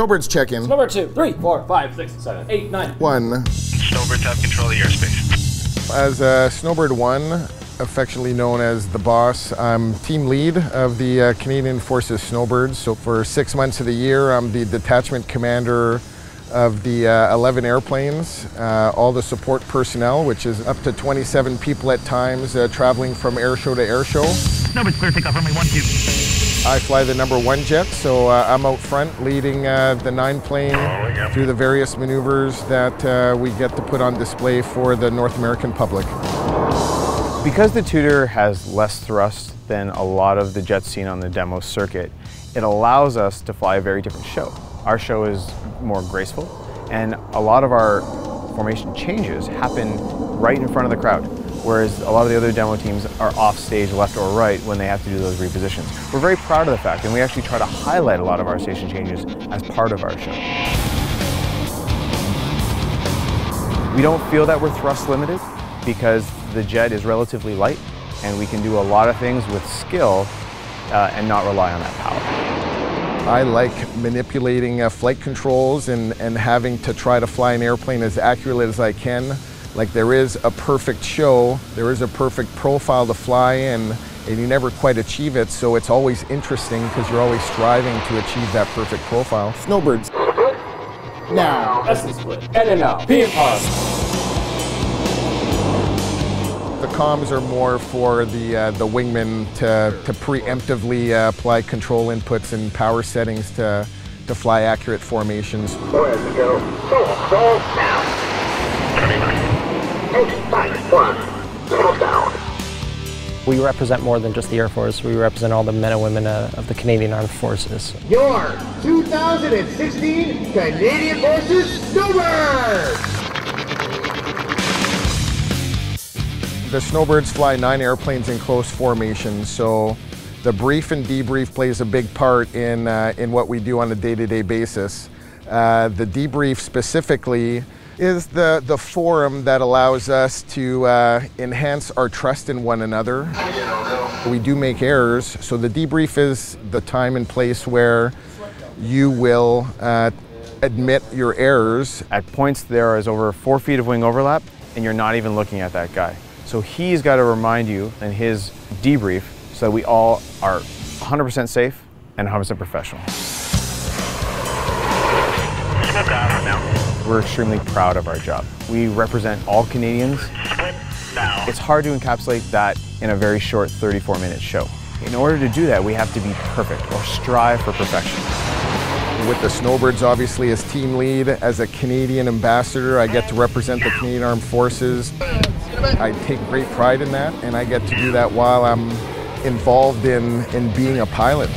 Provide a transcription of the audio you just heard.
Snowbirds check in. Number two, three, four, five, six, seven, eight, nine. One. Snowbirds have control of the airspace. As uh, Snowbird 1, affectionately known as the boss, I'm team lead of the uh, Canadian Forces Snowbirds. So for six months of the year, I'm the detachment commander of the uh, 11 airplanes, uh, all the support personnel, which is up to 27 people at times, uh, traveling from air show to air show. Snowbirds clear takeoff, runway one two. I fly the number one jet, so uh, I'm out front leading uh, the nine plane through the various maneuvers that uh, we get to put on display for the North American public. Because the Tutor has less thrust than a lot of the jets seen on the demo circuit, it allows us to fly a very different show. Our show is more graceful, and a lot of our formation changes happen right in front of the crowd, whereas a lot of the other demo teams are off stage left or right when they have to do those repositions. We're very proud of the fact, and we actually try to highlight a lot of our station changes as part of our show. We don't feel that we're thrust limited because the jet is relatively light and we can do a lot of things with skill uh, and not rely on that power. I like manipulating uh, flight controls and, and having to try to fly an airplane as accurately as I can. Like there is a perfect show, there is a perfect profile to fly in, and you never quite achieve it, so it's always interesting because you're always striving to achieve that perfect profile. Snowbirds. Now, essence split. And then now, P and pause. The comms are more for the uh, the wingman to, to preemptively uh, apply control inputs and power settings to, to fly accurate formations. Go ahead, go. Go, go, now. We represent more than just the Air Force. We represent all the men and women uh, of the Canadian Armed Forces. Your 2016 Canadian Forces Snowbirds! The Snowbirds fly nine airplanes in close formation, so the brief and debrief plays a big part in, uh, in what we do on a day-to-day basis. Uh, the debrief specifically is the, the forum that allows us to uh, enhance our trust in one another. We do make errors, so the debrief is the time and place where you will uh, admit your errors. At points there is over four feet of wing overlap and you're not even looking at that guy. So he's got to remind you in his debrief so that we all are 100% safe and 100% professional. We're extremely proud of our job. We represent all Canadians. It's hard to encapsulate that in a very short 34 minute show. In order to do that, we have to be perfect or strive for perfection. With the Snowbirds, obviously, as team lead, as a Canadian ambassador, I get to represent the Canadian Armed Forces. I take great pride in that, and I get to do that while I'm involved in, in being a pilot.